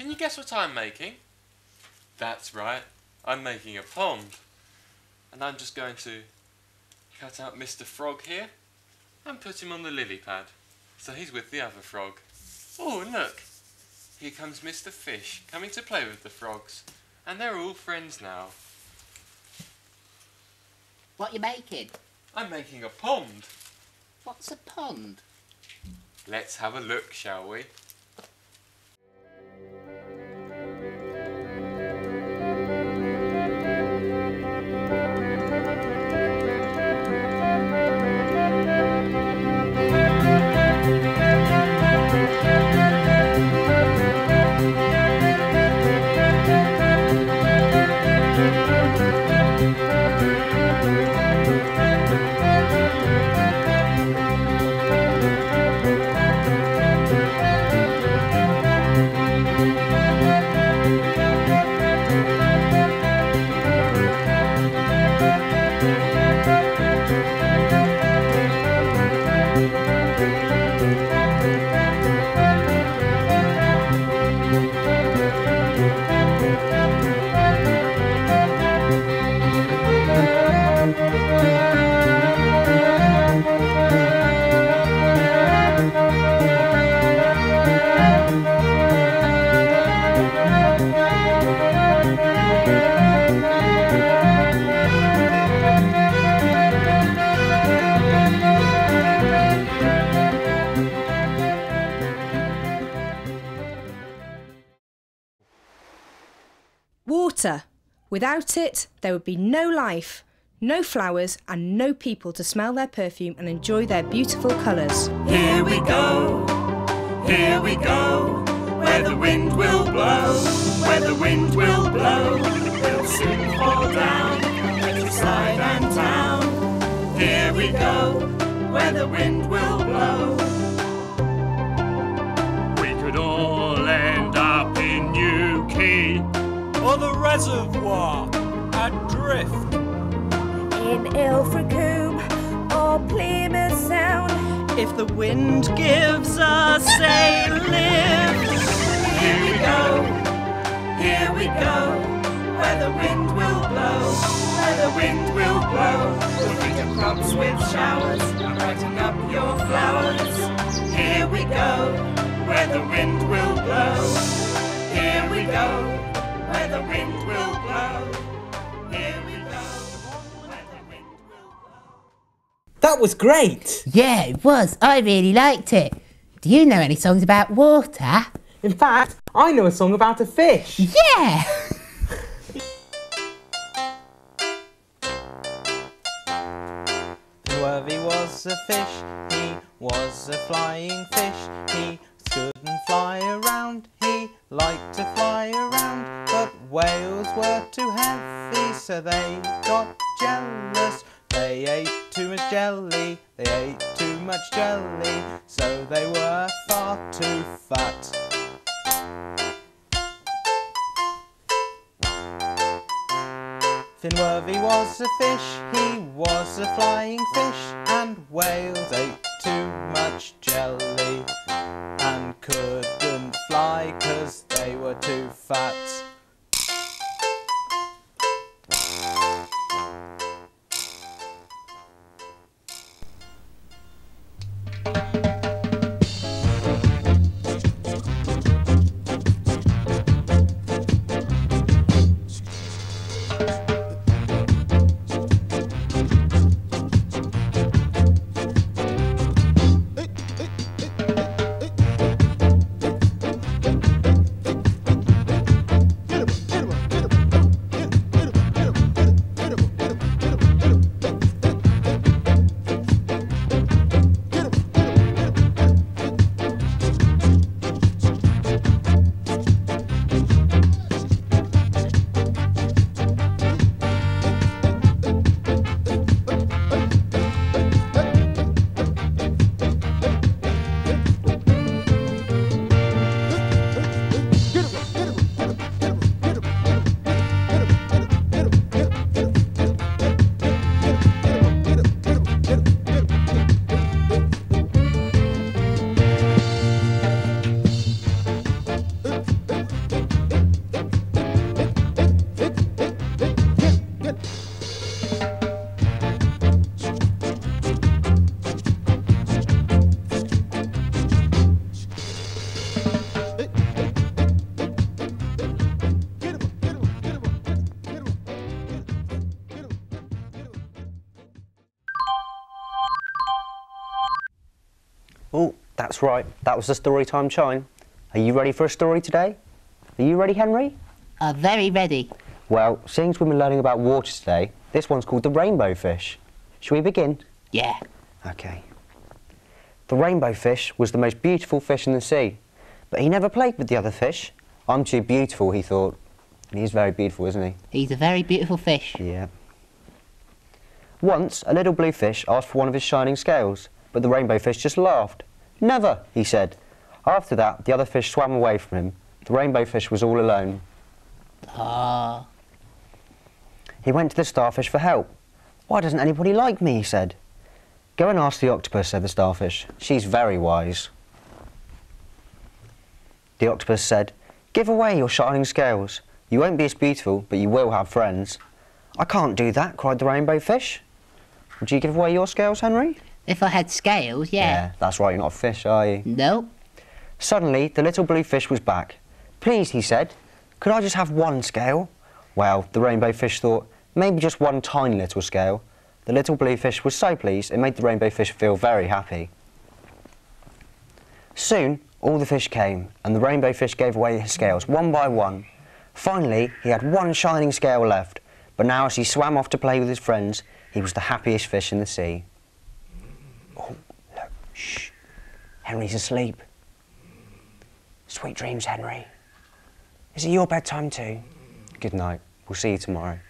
Can you guess what I'm making? That's right, I'm making a pond. And I'm just going to cut out Mr. Frog here and put him on the lily pad. So he's with the other frog. Oh, and look, here comes Mr. Fish coming to play with the frogs. And they're all friends now. What you making? I'm making a pond. What's a pond? Let's have a look, shall we? Water. Without it, there would be no life, no flowers, and no people to smell their perfume and enjoy their beautiful colours. Here we go, here we go, where the wind will blow, where the wind will blow. We'll soon fall down, countryside and town. Here we go, where the wind will blow. We could all end up in Newquay or the reservoir adrift. In Ilfracombe or Plymouth Sound. If the wind gives us a lift. Here we go, here we go, where the wind will blow, where the wind will blow. We'll feed your crops with showers, brighten up your flowers. Here we go, where the wind will blow. Here we go, where the wind will blow. That was great! Yeah, it was. I really liked it. Do you know any songs about water? In fact, I know a song about a fish. Yeah! Worthy was a fish, he was a flying fish, he couldn't fly around, he liked to fly around, but whales were too heavy, so they got jealous. They ate too much jelly, they ate too much jelly, so they were far too fat. Finworthy was a fish, he was a flying fish, and whales ate too much jelly, and couldn't fly 'cause they were too fat. it. Oh, that's right. That was the story time chime. Are you ready for a story today? Are you ready, Henry? I'm very ready. Well, seeing as we've been learning about water today, this one's called the rainbow fish. Shall we begin? Yeah. Okay. The rainbow fish was the most beautiful fish in the sea, but he never played with the other fish. I'm too beautiful, he thought. And he's very beautiful, isn't he? He's a very beautiful fish. Yeah. Once, a little blue fish asked for one of his shining scales, but the rainbow fish just laughed. Never, he said. After that, the other fish swam away from him. The rainbow fish was all alone. Ah. He went to the starfish for help. Why doesn't anybody like me, he said. Go and ask the octopus, said the starfish. She's very wise. The octopus said, Give away your shining scales. You won't be as beautiful, but you will have friends. I can't do that, cried the rainbow fish. Would you give away your scales, Henry? If I had scales, yeah. Yeah, that's right, you're not a fish, are you? No. Suddenly, the little blue fish was back. Please, he said, could I just have one scale? Well, the rainbow fish thought, maybe just one tiny little scale. The little blue fish was so pleased it made the rainbow fish feel very happy. Soon, all the fish came, and the rainbow fish gave away his scales one by one. Finally, he had one shining scale left, but now as he swam off to play with his friends, he was the happiest fish in the sea. Oh, look, shh. Henry's asleep. Sweet dreams, Henry. Is it your bedtime too? Good night. We'll see you tomorrow.